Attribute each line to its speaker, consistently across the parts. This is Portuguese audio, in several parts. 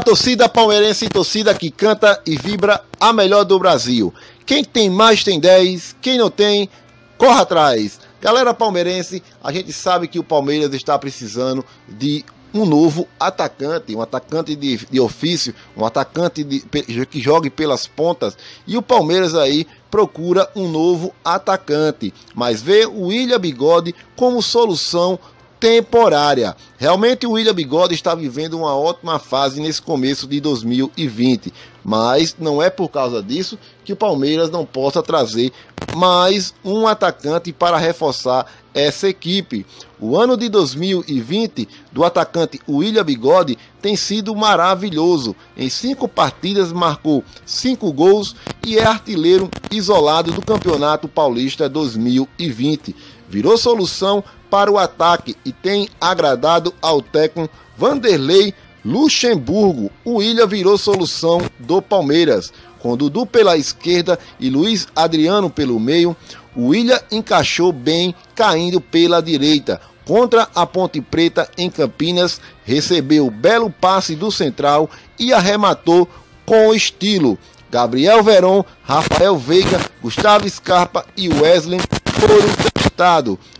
Speaker 1: torcida palmeirense, torcida que canta e vibra a melhor do Brasil. Quem tem mais tem 10, quem não tem, corra atrás. Galera palmeirense, a gente sabe que o Palmeiras está precisando de um novo atacante, um atacante de, de ofício, um atacante de, que jogue pelas pontas. E o Palmeiras aí procura um novo atacante, mas vê o William Bigode como solução temporária. Realmente o William Bigode está vivendo uma ótima fase nesse começo de 2020, mas não é por causa disso que o Palmeiras não possa trazer mais um atacante para reforçar essa equipe. O ano de 2020 do atacante William Bigode tem sido maravilhoso. Em cinco partidas marcou cinco gols e é artilheiro isolado do Campeonato Paulista 2020. Virou solução para o ataque e tem agradado ao técnico Vanderlei Luxemburgo. O Ilha virou solução do Palmeiras. Com Dudu pela esquerda e Luiz Adriano pelo meio, o Ilha encaixou bem, caindo pela direita. Contra a Ponte Preta em Campinas, recebeu belo passe do central e arrematou com estilo. Gabriel Veron, Rafael Veiga, Gustavo Scarpa e Wesley foram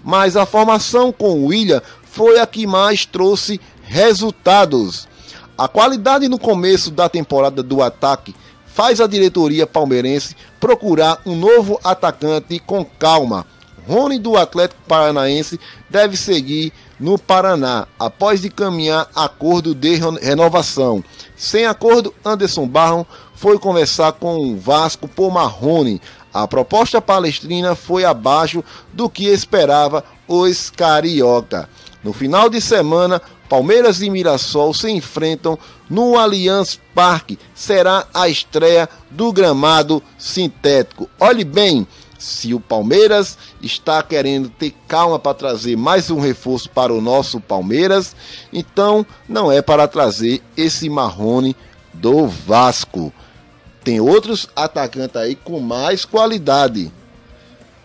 Speaker 1: mas a formação com William foi a que mais trouxe resultados. A qualidade no começo da temporada do ataque faz a diretoria palmeirense procurar um novo atacante com calma. Rony do Atlético Paranaense deve seguir no Paraná após de caminhar acordo de renovação. Sem acordo, Anderson Barron foi conversar com o Vasco por Marrone. A proposta palestrina foi abaixo do que esperava os carioca. No final de semana, Palmeiras e Mirassol se enfrentam no Allianz Parque. Será a estreia do gramado sintético. Olhe bem, se o Palmeiras está querendo ter calma para trazer mais um reforço para o nosso Palmeiras, então não é para trazer esse Marrone do Vasco. Tem outros atacantes aí com mais qualidade.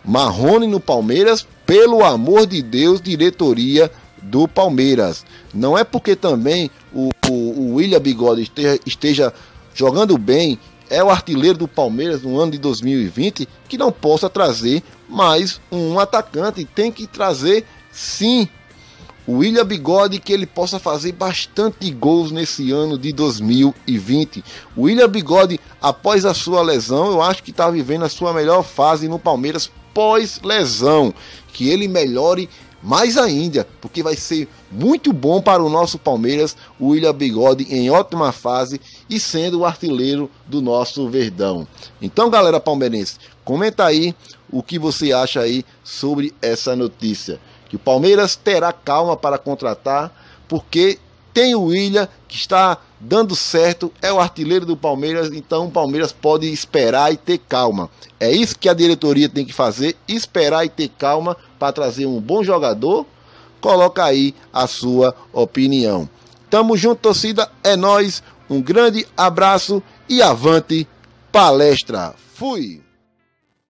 Speaker 1: Marrone no Palmeiras, pelo amor de Deus, diretoria do Palmeiras. Não é porque também o, o, o William Bigode esteja, esteja jogando bem, é o artilheiro do Palmeiras no ano de 2020, que não possa trazer mais um atacante. Tem que trazer sim o William Bigode que ele possa fazer bastante gols nesse ano de 2020. O William Bigode, após a sua lesão, eu acho que está vivendo a sua melhor fase no Palmeiras pós-lesão. Que ele melhore mais ainda, porque vai ser muito bom para o nosso Palmeiras, o William Bigode em ótima fase e sendo o artilheiro do nosso Verdão. Então, galera palmeirense, comenta aí o que você acha aí sobre essa notícia que o Palmeiras terá calma para contratar, porque tem o William que está dando certo, é o artilheiro do Palmeiras, então o Palmeiras pode esperar e ter calma. É isso que a diretoria tem que fazer, esperar e ter calma para trazer um bom jogador. Coloca aí a sua opinião. Tamo junto, torcida, é nós. Um grande abraço e avante palestra. Fui.